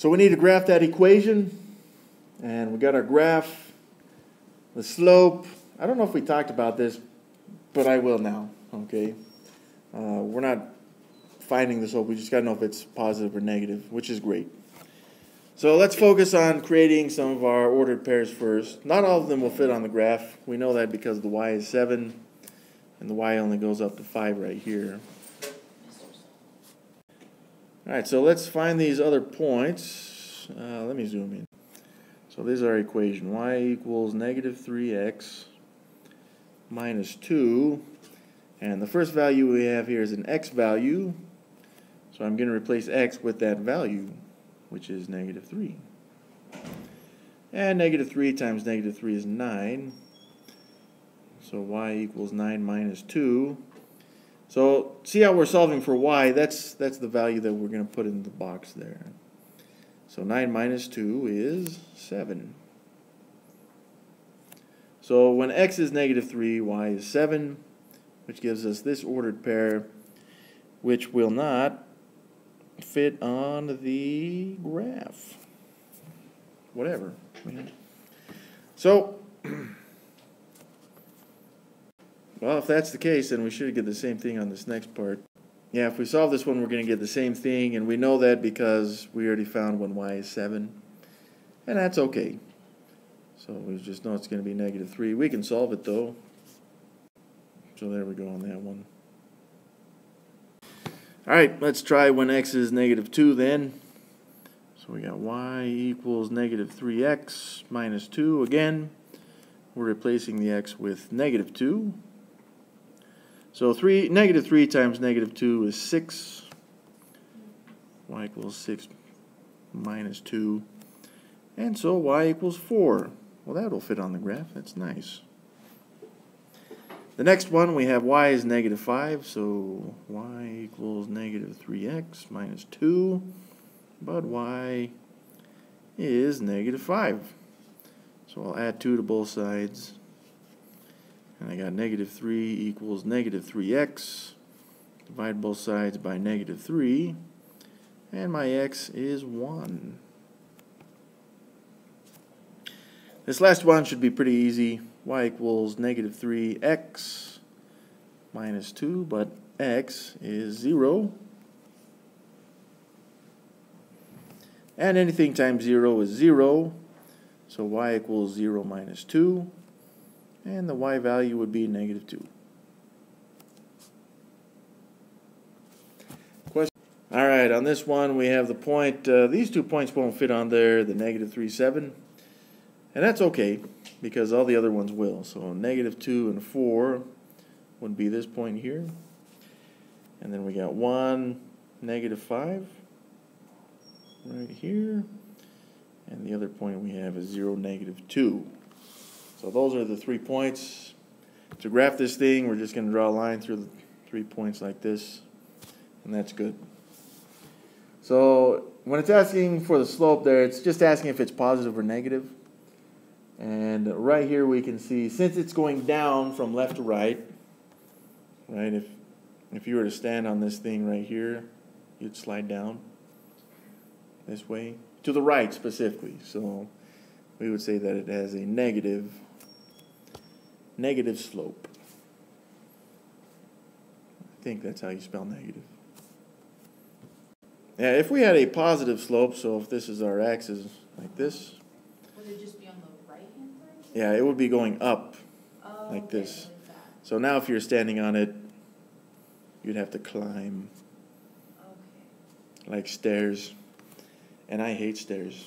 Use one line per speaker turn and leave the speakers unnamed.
So we need to graph that equation. And we got our graph, the slope. I don't know if we talked about this, but I will now, okay? Uh, we're not finding the slope. We just got to know if it's positive or negative, which is great. So let's focus on creating some of our ordered pairs first. Not all of them will fit on the graph. We know that because the y is 7, and the y only goes up to 5 right here. All right, so let's find these other points. Uh, let me zoom in. So this is our equation. y equals negative 3x minus 2. And the first value we have here is an x value. So I'm going to replace x with that value, which is negative 3. And negative 3 times negative 3 is 9. So y equals 9 minus 2. So see how we're solving for y? That's, that's the value that we're going to put in the box there. So 9 minus 2 is 7. So when x is negative 3, y is 7, which gives us this ordered pair, which will not fit on the graph. Whatever. So, well, if that's the case, then we should get the same thing on this next part. Yeah, if we solve this one, we're going to get the same thing, and we know that because we already found when y is 7. And that's okay. So we just know it's going to be negative 3. We can solve it, though. So there we go on that one. All right, let's try when x is negative 2 then. So we got y equals negative 3x minus 2 again. We're replacing the x with negative 2. So 3, negative 3 times negative 2 is 6. y equals 6 minus 2. And so y equals 4. Well, that'll fit on the graph. That's nice. The next one, we have y is negative 5. So y equals negative 3x minus 2. But y is negative 5. So I'll add 2 to both sides. And I got negative 3 equals negative 3x. Divide both sides by negative 3. And my x is 1. This last one should be pretty easy. y equals negative 3x minus 2, but x is 0. And anything times 0 is 0. So y equals 0 minus 2 and the y value would be negative 2. Question. All right, on this one we have the point, uh, these two points won't fit on there, the negative 3, 7. And that's okay, because all the other ones will. So negative 2 and 4 would be this point here. And then we got 1, negative 5 right here. And the other point we have is 0, negative 2. So those are the three points. To graph this thing, we're just going to draw a line through the three points like this, and that's good. So when it's asking for the slope there, it's just asking if it's positive or negative. And right here we can see, since it's going down from left to right, right, if, if you were to stand on this thing right here, you'd slide down this way, to the right specifically. So we would say that it has a negative negative slope. I think that's how you spell negative. Yeah, if we had a positive slope, so if this is our axis like this.
Would it just be on the right hand side?
Yeah, it would be going up
oh,
like
okay,
this.
Like
so now if you're standing on it, you'd have to climb
okay.
like stairs. And I hate stairs.